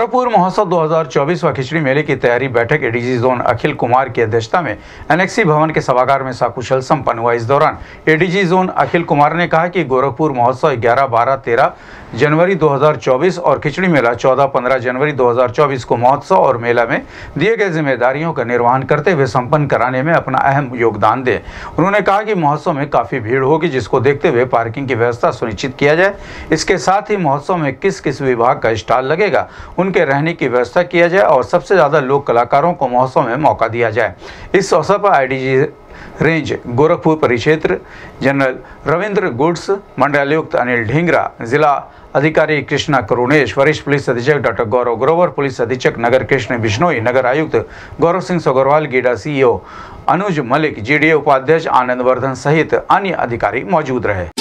गोरखपुर महोत्सव 2024 व खिचड़ी मेले की तैयारी बैठक एडीजी जोन अखिल कुमार की अध्यक्षता में एनएक्सी भवन के सभागार में साकुशल संपन्न हुआ। इस दौरान एडीजी जोन अखिल कुमार ने कहा कि गोरखपुर महोत्सव 11, 12, 13 जनवरी 2024 और खिचड़ी मेला 14, 15 जनवरी 2024 को महोत्सव और मेला में दिए गए जिम्मेदारियों का निर्वहन करते हुए सम्पन्न कराने में अपना अहम योगदान दें। उन्होंने कहा कि महोत्सव में काफ़ी भीड़ होगी जिसको देखते हुए पार्किंग की व्यवस्था सुनिश्चित किया जाए। इसके साथ ही महोत्सव में किस किस विभाग का स्टॉल लगेगा उनके रहने की व्यवस्था किया जाए और सबसे ज़्यादा लोक कलाकारों को महोत्सव में मौका दिया जाए। इस अवसर पर आईडीजी रेंज गोरखपुर परिक्षेत्र जनरल रविंद्र गुड्स, मंडलायुक्त अनिल ढींगरा, जिला अधिकारी कृष्णा करुणेश, वरिष्ठ पुलिस अधीक्षक डॉक्टर गौरव ग्रोवर, पुलिस अधीक्षक नगर कृष्ण बिश्नोई, नगर आयुक्त गौरव सिंह सोगरवाल, गीडा सीईओ अनुज मलिक, जीडीए उपाध्यक्ष आनंद वर्धन सहित अन्य अधिकारी मौजूद रहे।